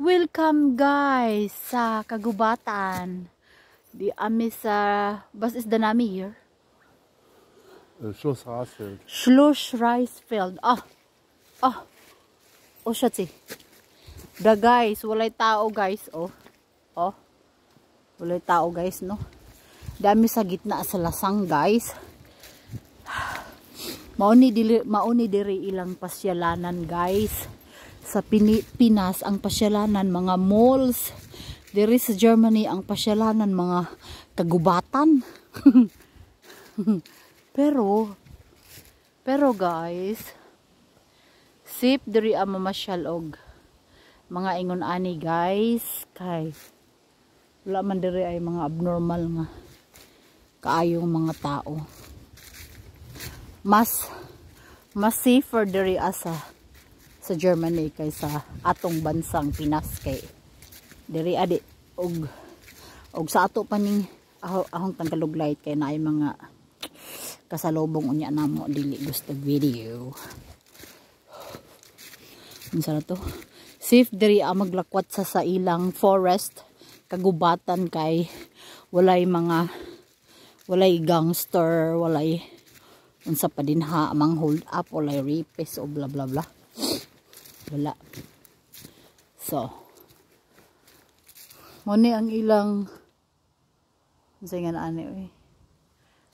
Welcome guys sa kagubatan. Di ami sa was is the name here? Äh, Schloss Rasfeld. Schloss Reisfeld. Ah. Ah. Oh, shit Da guys, walay tao guys, oh. Oh. Walay tao guys, no. Dami sa gitna sa lasang guys. Mauni dili mauni diri ilang pasyalanan guys. Sa Pinas ang pasyalanan mga malls. Diri sa Germany ang pasyalanan mga kagubatan. pero pero guys, safe diri ang mamasyal og mga ingon ani guys kay wala man diri ay mga abnormal nga kaayong mga tao mas mas safer diri asa sa Germany kaysa atong bansang Pinas kay diri adi. Og og sa ato paning ah, ahong tangkaluglight kay naay mga kasalubong unya namo dili gusto video. Unsa to? Safe diri ang maglakwat sa sa ilang forest kagubatan kay walay mga walay gangster walay unsa pa din ha amang hold up walay rapist o bla bla bla wala. So mo ang ilang unsa nga ani oy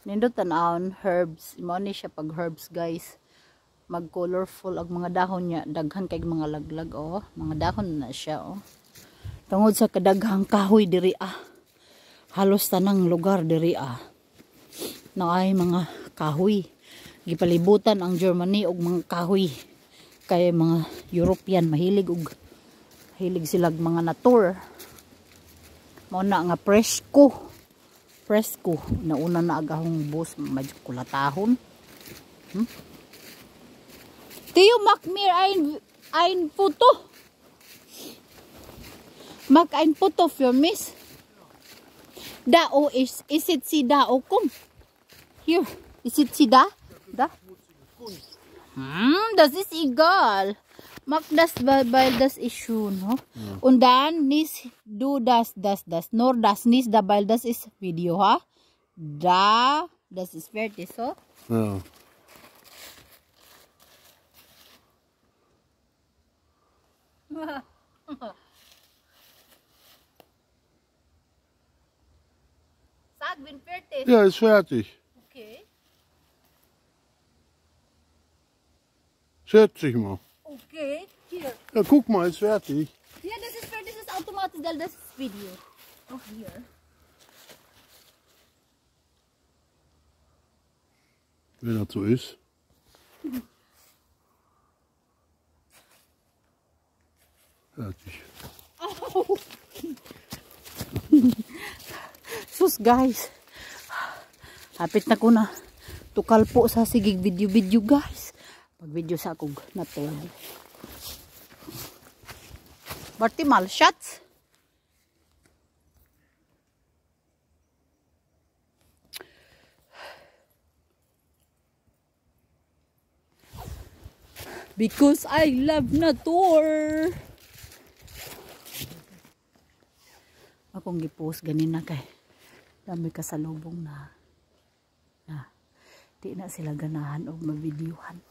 nindot tanawon herbs. Mo siya pag herbs guys. Mag colorful ang mga dahon niya. Daghan kay mga laglag oh. Mga dahon na siya oh. Tungod sa kadaghang kahoy diri ah. Halos tanang lugar diri ah. Na ay mga kahoy. Gipalibutan ang Germany og mga kahoy kay mga European mahilig og hilig sila mga natur. Mo na nga presko. Presko. Nauna na agahong bus medyo kulatahon hmm? Tiyo mak mir ein ein foto mak ein foto für mich Dao is is it si Dao kom here is it si Da? Da? Hm, das ist egal. Mag das, weil das ist schön. No? Ja. Und dann nicht du das, das, das. Nur das nicht, weil das ist Video. Ha? Da, das ist fertig. So? Ja. Sag, bin fertig. Ja, ist fertig. Schätze ich mal. Okay, hier. Ja, guck mal, ist fertig. Ja, das ist fertig, das ist automatisch, das ist Video. Auch hier. Wenn das so ist. Fertig. Oh. Sus guys. Hapit na ko na. Tukal po sa sigig video-video guys. Pag video sa akong natod. Martimal shots. Because I love nature. Akong gipost ganina kay dami kasalubong na na di na sila ganahan o mavideohan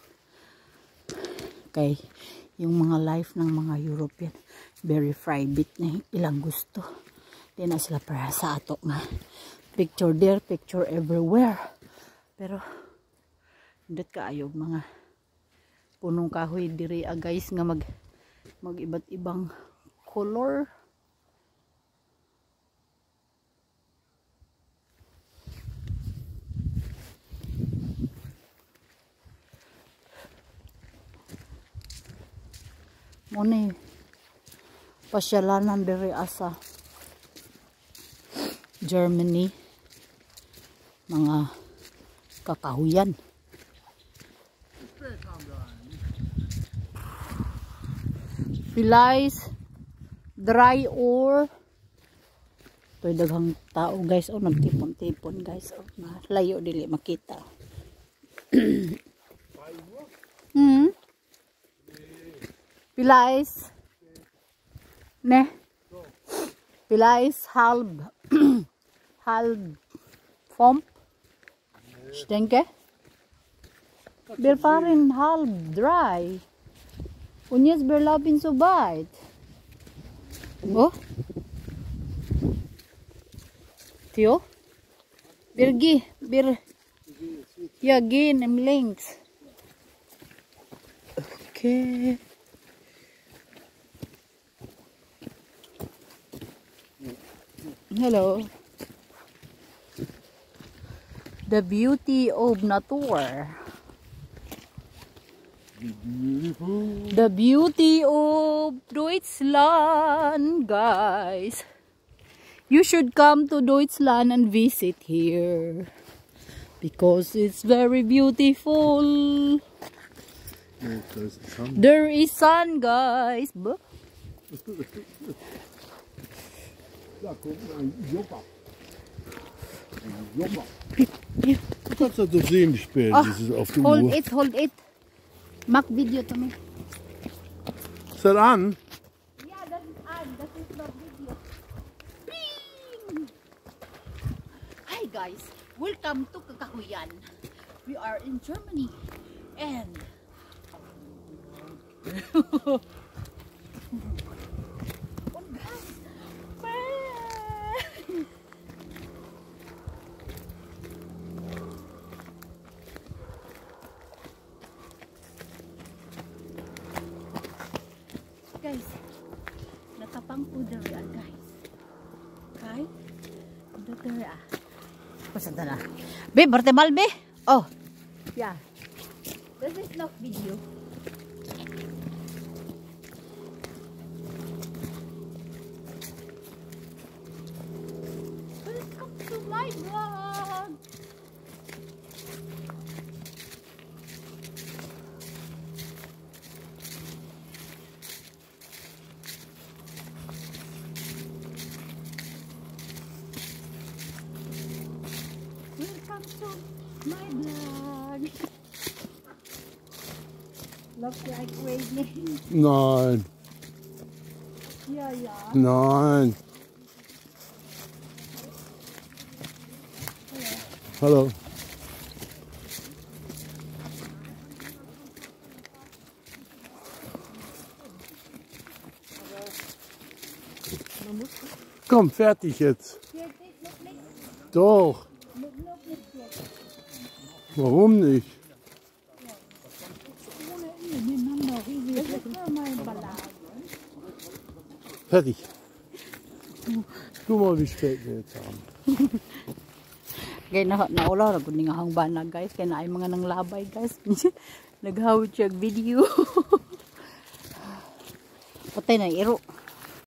kay yung mga life ng mga European very private na ilang gusto. Di na sila para sa ato nga. Picture there picture everywhere. Pero hindi kaayo mga punong kahoy diri ah, guys nga mag mag iba't ibang color Muna pasyalanan diri asa. Germany. Mga kakahuyan. Pilais. Dry or. Ito daghang tao guys. Oh nagtipon-tipon guys. Oh layo dili makita Pilais. Ne? Is halb. halb. Fomp. Ich denke. Wir fahren halb dry. Und jetzt wir laufen so weit. Oh. Tio? Wir gehen. Wir. Ja, gehen im links. Okay. Hello. The beauty of nature. Beautiful. The beauty of Deutschland, guys. You should come to Deutschland and visit here. Because it's very beautiful. Ja, da ist ein Sand. There is sun, guys. Buh. Da kommt ein Joppa. Ein Joppa. Du kannst das doch sehen, die Späne. Ah, Das ist auf der Hold Uhr. it, hold it. Make video to me. Ist das an? Yeah, that is on. That is not video. Bing! Hi guys, welcome to Kakahuyan. We are in Germany and guys, natapang po ah, guys. Okay? Diri ah. Pasada na. Be, Bartemal be. Oh. Yeah. This is not video. My vlog. Looks like raining. Nein, Yeah, yeah. nein. Hallo. Komm, fertig jetzt. Doch. Warum nicht? Fertig. Guck mal, wie spät wir jetzt haben. Kaya na naula ra gud nga hangban na guys kaya naay mga nanglabay guys. Naghawid siya video. Patay na iro.